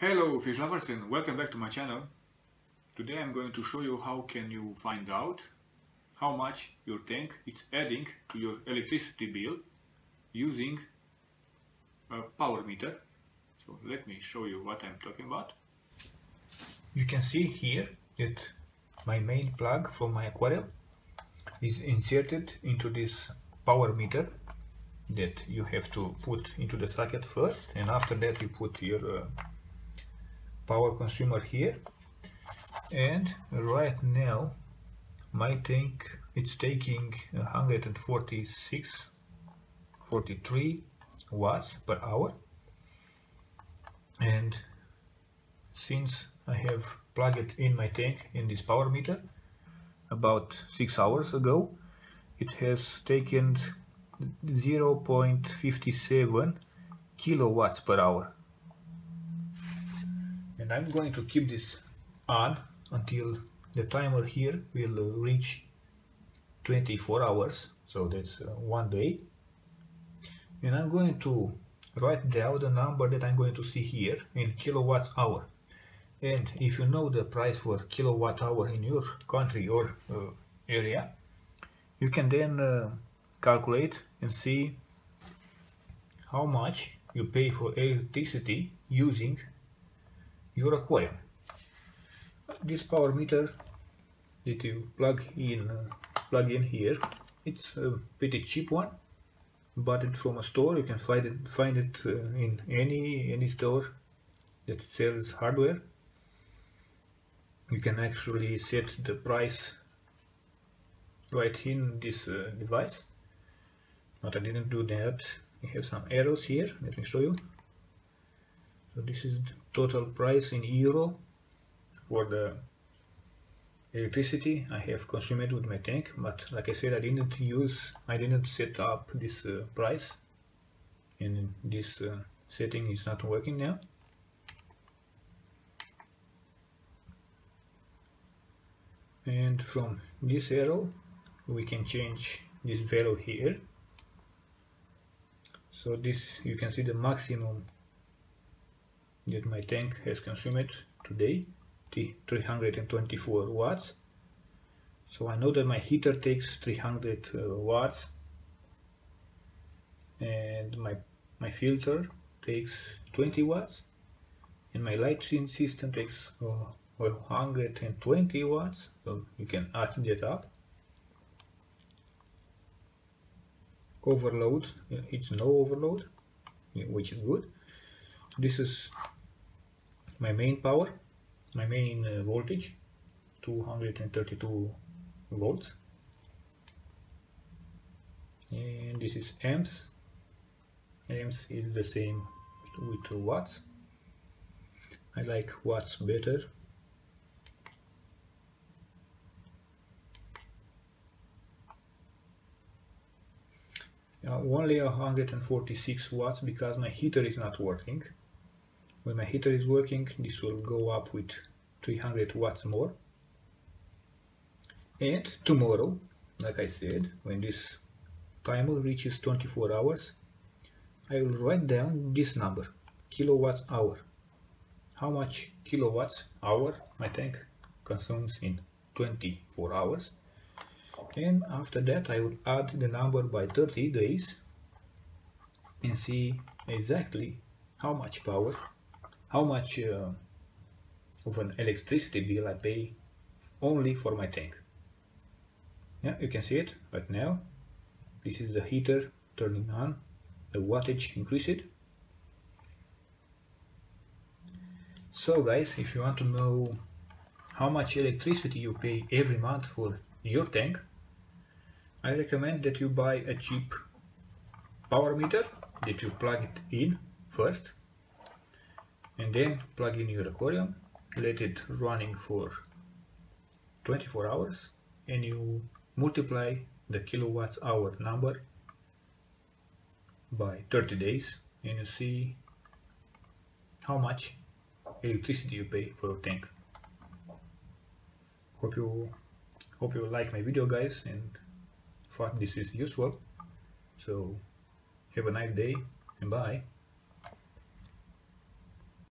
Hello fish lovers and welcome back to my channel. Today I'm going to show you how can you find out how much your tank is adding to your electricity bill using a power meter. So let me show you what I'm talking about. You can see here that my main plug from my aquarium is inserted into this power meter that you have to put into the socket first and after that you put your uh, power consumer here. And right now my tank it's taking 146 43 watts per hour. And since I have plugged it in my tank in this power meter about six hours ago it has taken 0.57 kilowatts per hour and I'm going to keep this on until the timer here will reach 24 hours. So that's uh, one day and I'm going to write down the number that I'm going to see here in kilowatts hour. And if you know the price for kilowatt hour in your country or uh, area you can then uh, calculate and see how much you pay for electricity using your aquarium. This power meter that you plug in, uh, plug in here, it's a pretty cheap one. Bought it from a store. You can find it find it uh, in any any store that sells hardware. You can actually set the price right in this uh, device. But I didn't do that. We have some arrows here. Let me show you. This is the total price in euro for the electricity I have consumed with my tank. But like I said I didn't use I didn't set up this uh, price. And this uh, setting is not working now. And from this arrow we can change this value here. So this you can see the maximum that my tank has consumed today 324 watts. So I know that my heater takes 300 uh, watts. And my my filter takes 20 watts. And my lighting system takes uh, 120 watts. So you can add that up. Overload it's no overload which is good. This is my main power my main uh, voltage 232 volts. And this is amps. Amps is the same with watts. I like watts better. Uh, only 146 watts because my heater is not working when my heater is working this will go up with 300 watts more. And tomorrow like I said when this timer reaches 24 hours I will write down this number kilowatts hour. How much kilowatts hour my tank consumes in 24 hours. And after that I will add the number by 30 days and see exactly how much power how much uh, of an electricity bill I pay only for my tank. Yeah, you can see it right now. This is the heater turning on, the wattage increased. So guys, if you want to know how much electricity you pay every month for your tank, I recommend that you buy a cheap power meter that you plug it in first and then plug in your aquarium let it running for 24 hours and you multiply the kilowatts hour number by 30 days and you see how much electricity you pay for your tank. Hope you hope you like my video guys and thought this is useful. So have a nice day and bye